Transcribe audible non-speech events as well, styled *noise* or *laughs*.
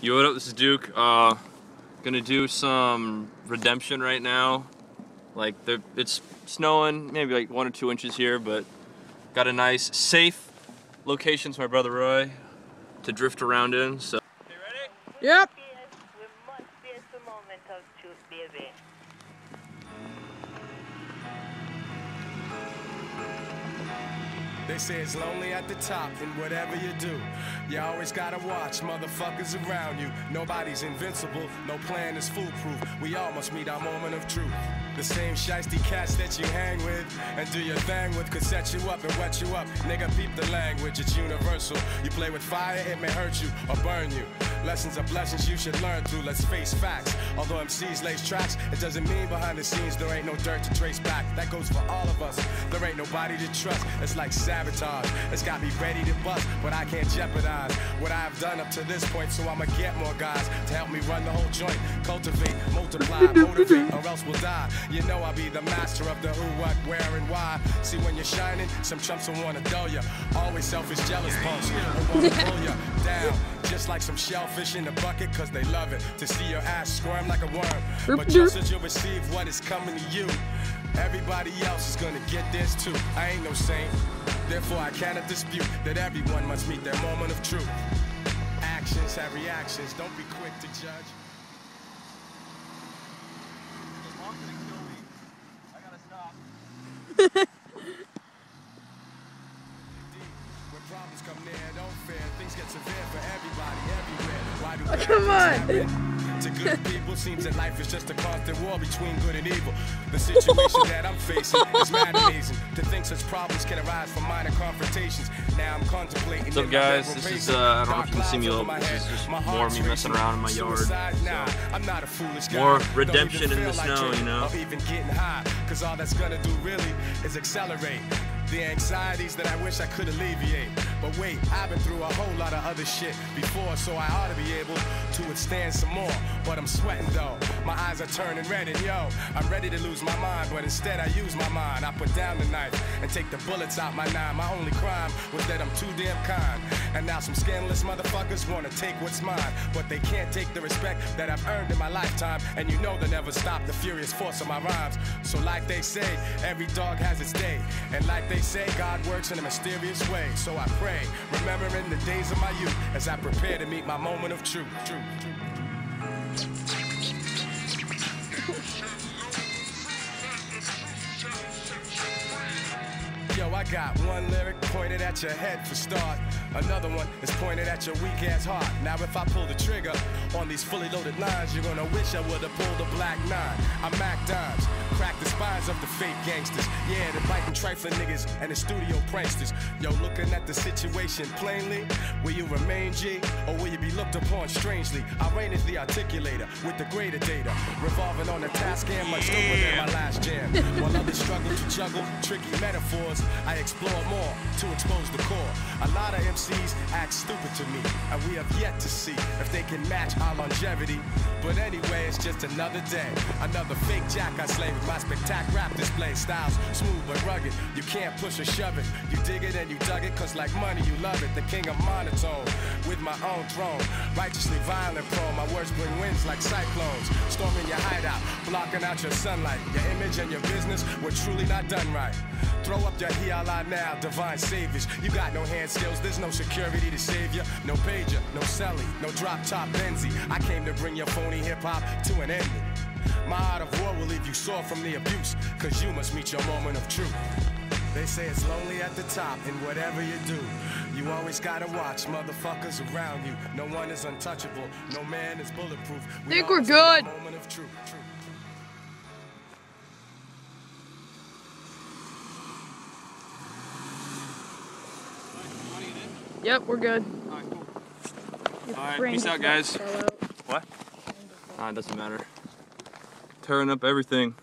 Yo, what up? This is Duke. Uh, gonna do some redemption right now. Like, it's snowing, maybe like one or two inches here, but got a nice, safe location for my brother Roy to drift around in. So, you ready? Yep. They say it's lonely at the top in whatever you do. You always gotta watch motherfuckers around you. Nobody's invincible, no plan is foolproof. We all must meet our moment of truth. The same shiesty cats that you hang with and do your thing with could set you up and wet you up. Nigga, peep the language, it's universal. You play with fire, it may hurt you or burn you. Lessons are blessings you should learn through, let's face facts. Although MCs lace tracks, it doesn't mean behind the scenes there ain't no dirt to trace back. That goes for all of us. There ain't nobody to trust. It's like sabotage. It's got me ready to bust, but I can't jeopardize what I've done up to this point. So I'ma get more guys to help me run the whole joint. Cultivate, multiply, *laughs* motivate, or else we'll die. You know I'll be the master of the who, what, where, and why. See when you're shining, some chumps will wanna dull ya. Always selfish, jealous punks will wanna *laughs* pull ya down. Just like some shellfish in the bucket, cause they love it. To see your ass squirm like a worm. But just as you'll receive what is coming to you, everybody else is gonna get this too. I ain't no saint. Therefore, I cannot dispute that everyone must meet their moment of truth. Actions have reactions. Don't be quick to judge. problems come near, don't fear. Things get severe for everybody, everywhere. Why do oh, come on? To good people, seems that life is just a constant war between good and evil. The situation that I'm facing is mad amazing. To think such problems can arise from minor confrontations. Now I'm contemplating. What's up, guys? This is, uh, I don't know if you can see me a little. This is just more me messing around in my yard. So. More redemption in the snow, you know? even getting high, cause all that's gonna do really is accelerate the anxieties that I wish I could alleviate. But wait, I've been through a whole lot of other shit before, so I ought to be able to withstand some more. But I'm sweating though, my eyes are turning red, and yo, I'm ready to lose my mind, but instead I use my mind. I put down the knife and take the bullets out my nine. My only crime was that I'm too damn kind. And now some scandalous motherfuckers wanna take what's mine, but they can't take the respect that I've earned in my lifetime. And you know they'll never stop the furious force of my rhymes. So, like they say, every dog has its day, and like they they say God works in a mysterious way, so I pray, remembering the days of my youth as I prepare to meet my moment of truth. truth, truth. Yo, I got one lyric pointed at your head for start. Another one is pointed at your weak ass heart. Now, if I pull the trigger on these fully loaded lines, you're gonna wish I would've pulled a black nine. I'm Mac Dimes crack the spines of the fake gangsters. Yeah, the biting trifling niggas and the studio pranksters. Yo, looking at the situation plainly, will you remain G or will you be looked upon strangely? I reign as the articulator with the greater data, revolving on the task and much doper than my last jam. While others struggle to juggle tricky metaphors, I explore more to expose the core. A lot of MCs act stupid to me, and we have yet to see if they can match our longevity. But anyway, it's just another day, another fake jack I slay with my spectac rap display styles smooth but rugged. You can't push or shove it. You dig it and you dug it, cause like money, you love it. The king of monotone with my own throne. Righteously violent prone. My words bring winds like cyclones. Storming your hideout, blocking out your sunlight. Your image and your business were truly not done right. Throw up your hiala now, divine saviors. You got no hand skills, there's no security to save you. No pager, no celly, no drop top Benzie. I came to bring your phony hip hop to an ending. My art of war will leave you sore from the abuse, cause you must meet your moment of truth. They say it's lonely at the top in whatever you do. You always gotta watch motherfuckers around you. No one is untouchable, no man is bulletproof. We think we're good. Yep, we're good. Alright, cool. Alright, peace out, guys. What? Ah, it doesn't matter tearing up everything.